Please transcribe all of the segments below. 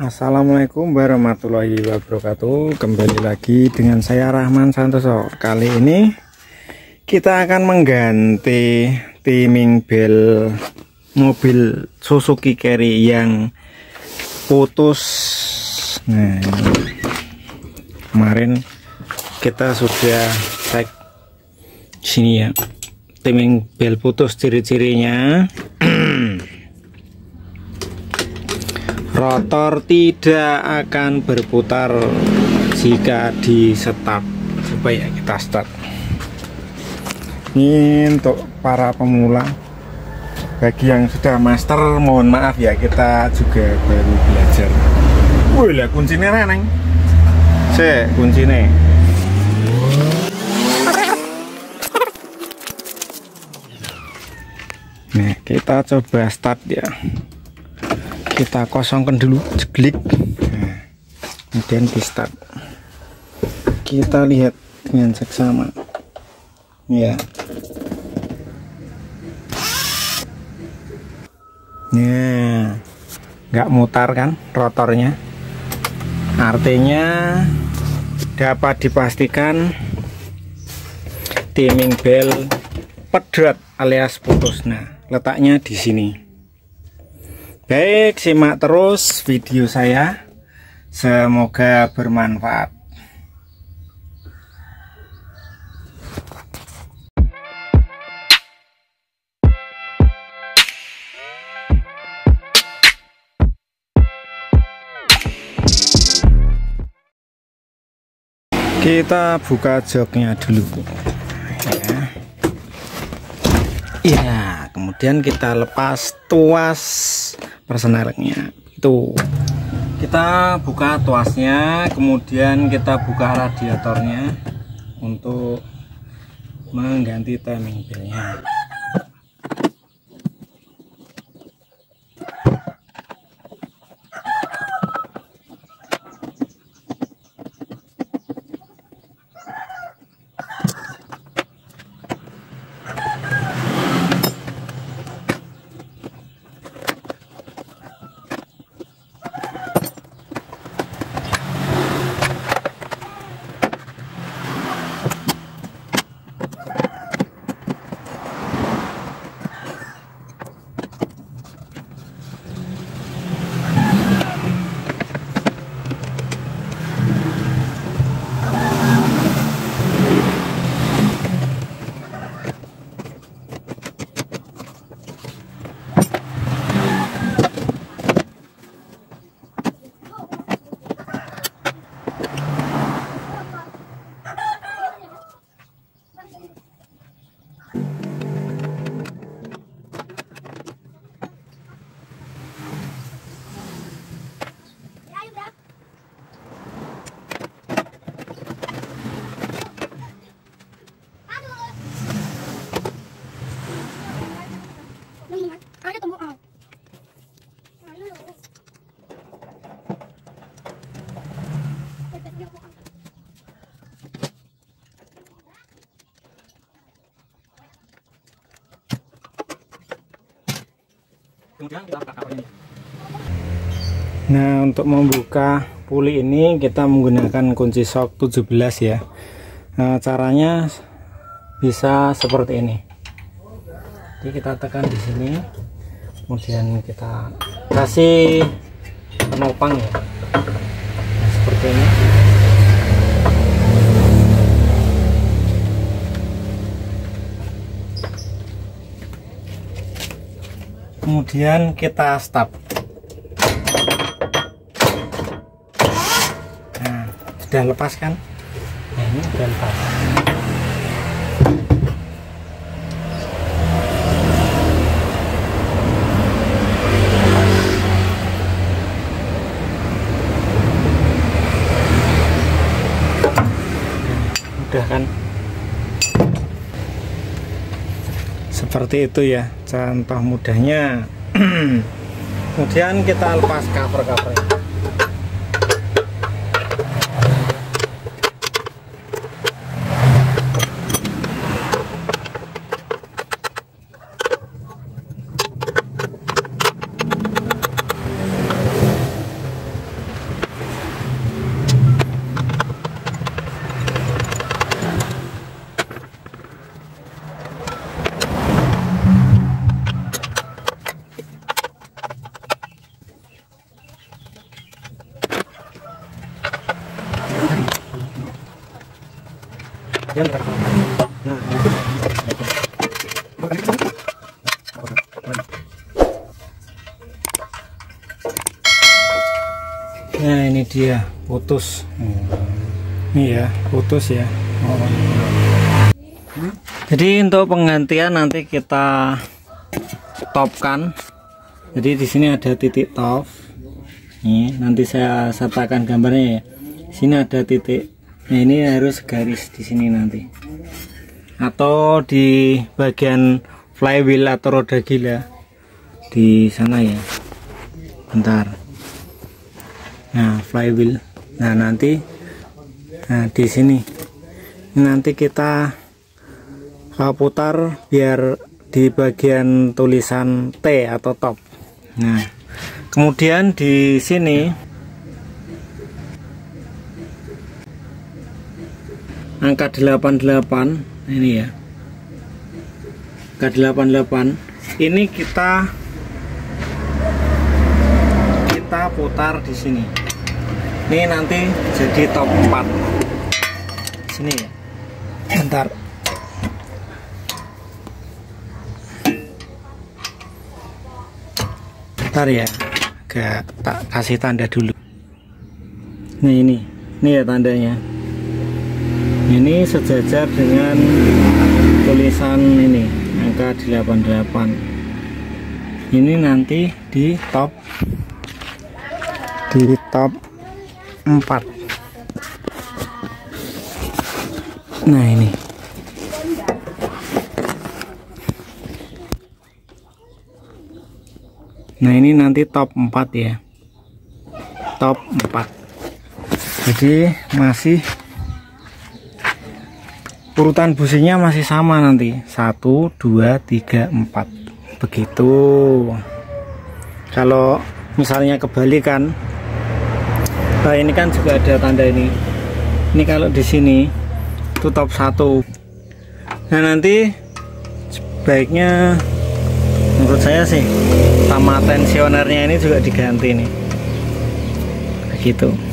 Assalamualaikum warahmatullahi wabarakatuh. Kembali lagi dengan saya Rahman Santoso. Kali ini kita akan mengganti timing bel mobil Suzuki Carry yang putus. Nah kemarin kita sudah cek sini ya. Timing bel putus ciri-cirinya rotor tidak akan berputar jika di supaya kita start ini untuk para pemula. Bagi yang sudah master mohon maaf ya kita juga baru belajar. Wih lah kuncinya neng. Se kuncinya. Nah, kita coba start ya kita kosongkan dulu jeglik. Kemudian di start. Kita lihat dengan seksama. Ya. Ya. Nggak mutar kan rotornya? Artinya dapat dipastikan timing bell pedot alias putus. Nah letaknya di sini Baik, simak terus video saya. Semoga bermanfaat. Kita buka joknya dulu. Ya. Ya, kemudian kita lepas tuas personelnya. Itu. Kita buka tuasnya kemudian kita buka radiatornya untuk mengganti timing belnya Nah untuk membuka puli ini kita menggunakan kunci sok 17 ya. Nah, caranya bisa seperti ini. Jadi kita tekan di sini kemudian kita kasih penopang ya. Nah, seperti ini kemudian kita stop. Nah sudah lepas kan? Nah ini sudah lepas udah kan seperti itu ya contoh mudahnya. Kemudian kita lepas cover cover nah nah ini dia. Putus. Ini ya putus ya. Oh. jadi untuk penggantian nanti kita topkan. Jadi di sini ada titik top. Ini nanti saya sertakan gambarnya ya. Sini ada titik nah ini harus garis di sini nanti. Atau di bagian flywheel atau roda gila di sana ya. Bentar. Nah flywheel. Nah nanti nah di sini. Nanti kita putar biar di bagian tulisan T atau top. Nah, kemudian di sini angka 88 ini ya. Angka 88 ini kita kita putar di sini. Ini nanti jadi top 4. Sini ya. Bentar. ntar ya agak tak kasih tanda dulu nah ini ini ya tandanya ini sejajar dengan tulisan ini angka 88 ini nanti di top di top 4 nah ini. Nah ini nanti top 4 ya. Top 4 jadi masih urutan businya masih sama nanti. 1 2 3 4 begitu. Kalau misalnya kebalikan nah ini kan juga ada tanda ini. Ini kalau di sini itu top 1 nah nanti sebaiknya menurut saya sih sama tensionernya ini juga diganti nih. Begitu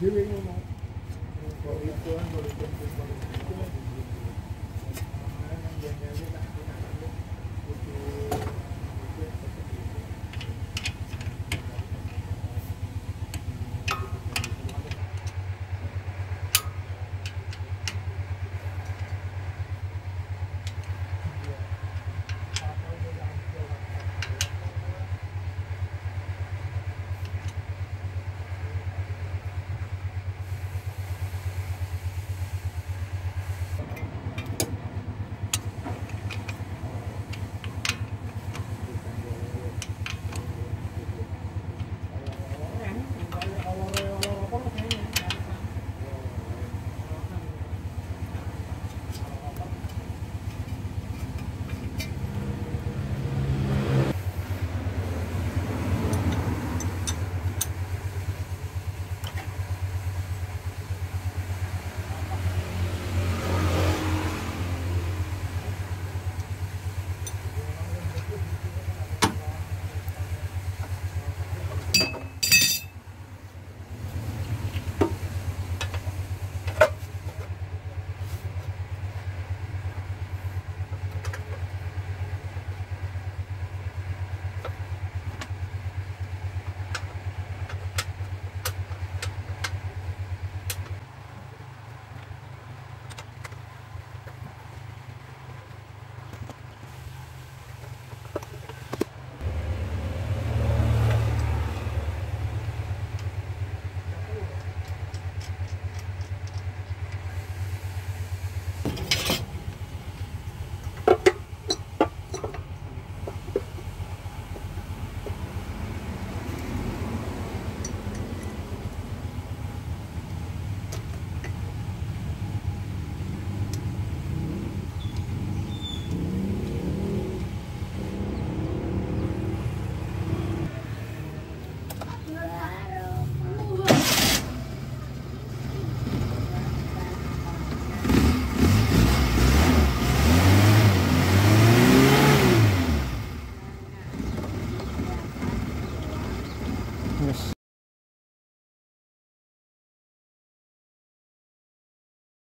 You're reading them